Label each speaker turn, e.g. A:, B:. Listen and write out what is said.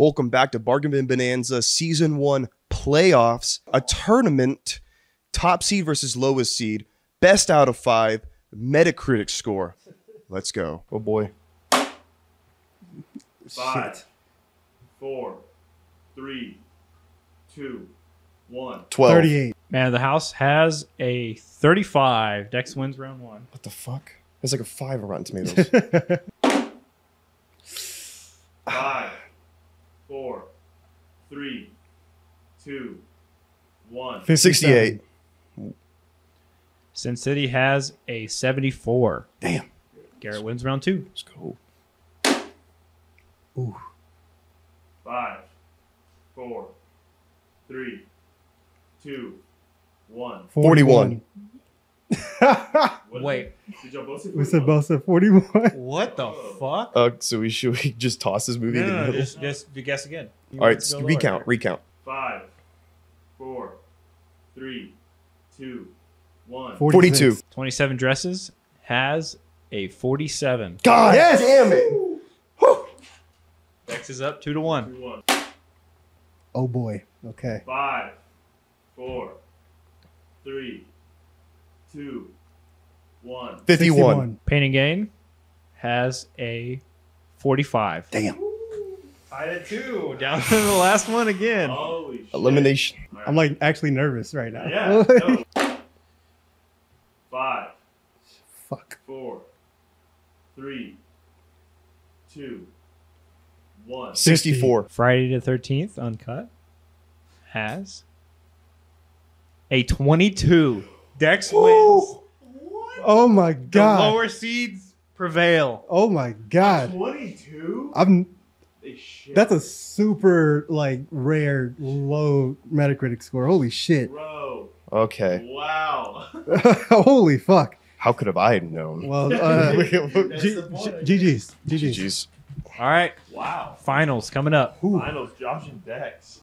A: Welcome back to Bargain Bin Bonanza Season 1 Playoffs, a tournament, top seed versus lowest seed, best out of five, Metacritic score. Let's go. Oh boy.
B: Five, four, three, two, one.
A: 12.
C: 38.
D: Man of the House has a 35. Dex wins round one.
A: What the fuck? It's like a 5 on Rotten Tomatoes.
B: Five, four, three, two, one.
A: 68.
D: Sin City has a 74.
A: Damn.
D: Garrett wins round two.
A: Let's go. Ooh.
B: Five, four, three, two, one.
A: 41.
B: What
D: Wait.
B: Did y'all both say
C: We said
B: 41?
C: both said 41.
D: What the fuck?
A: Uh, so we should we just toss this movie
D: No,
A: in the
D: no, no,
A: middle?
D: just, just you guess again. You
A: All right,
D: want
A: recount, recount.
B: Five, four, three, two, one.
A: 42.
D: 27 dresses has a 47.
A: God
C: Yes!
A: damn it.
D: Dex is up two to one.
B: Two, one.
C: Oh boy. Okay.
B: Five, four, three, two, one.
A: 51.
D: Pain and Gain has a 45.
A: Damn.
D: Tied at two. Down to the last one again.
B: Holy shit.
A: Elimination.
B: All right.
C: I'm like actually nervous right now.
B: Yeah. no. Five,
C: Fuck.
B: four, three, two, one.
A: 64.
D: Friday the 13th, uncut, has a 22. Dex wins.
C: Oh my
D: The
C: god.
D: lower seeds prevail.
C: oh my god.
B: 22?
C: I'm
B: Shit.
C: that's a super like rare low Metacritic score. Holy shit.
B: Bro.
A: Okay.
B: Wow.
C: Holy fuck.
A: How could have I known?
C: Well, uh,
B: That's
C: G-
B: the point.
C: G- GG's. GG's.
D: All right,
B: Wow.
D: finals coming up.
C: Ooh.
B: Finals, Josh and Dex.